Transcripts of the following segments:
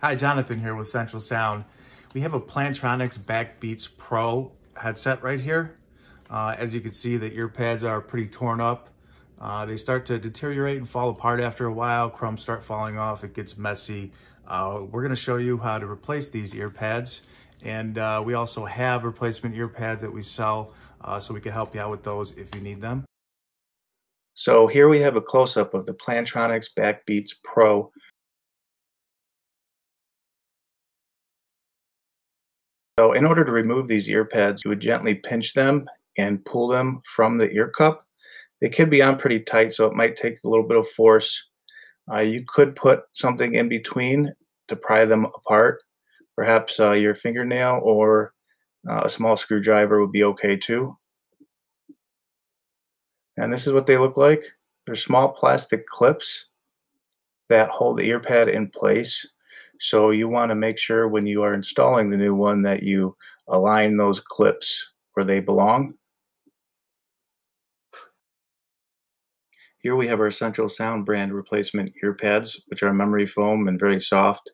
Hi, Jonathan here with Central Sound. We have a Plantronics Backbeats Pro headset right here. Uh, as you can see, the ear pads are pretty torn up. Uh, they start to deteriorate and fall apart after a while. Crumbs start falling off. It gets messy. Uh, we're going to show you how to replace these ear pads. And uh, we also have replacement ear pads that we sell, uh, so we can help you out with those if you need them. So here we have a close-up of the Plantronics Backbeats Pro So in order to remove these ear pads, you would gently pinch them and pull them from the ear cup. They can be on pretty tight, so it might take a little bit of force. Uh, you could put something in between to pry them apart. Perhaps uh, your fingernail or uh, a small screwdriver would be okay too. And this is what they look like. They're small plastic clips that hold the ear pad in place so you want to make sure when you are installing the new one that you align those clips where they belong. Here we have our Central Sound brand replacement ear pads, which are memory foam and very soft.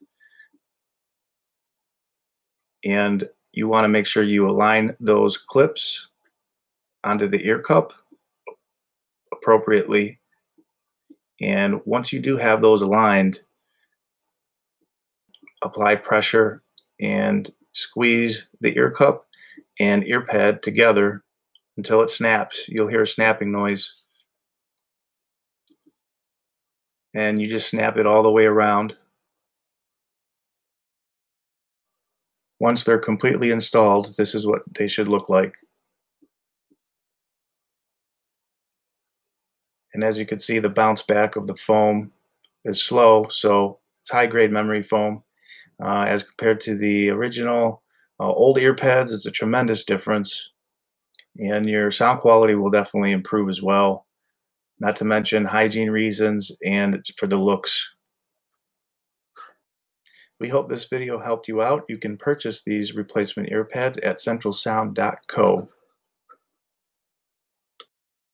And you want to make sure you align those clips onto the ear cup appropriately. And once you do have those aligned, apply pressure and squeeze the ear cup and ear pad together until it snaps. You'll hear a snapping noise. And you just snap it all the way around. Once they're completely installed, this is what they should look like. And as you can see, the bounce back of the foam is slow, so it's high grade memory foam uh, as compared to the original uh, old ear pads. It's a tremendous difference, and your sound quality will definitely improve as well. Not to mention hygiene reasons and for the looks. We hope this video helped you out. You can purchase these replacement ear pads at centralsound.co.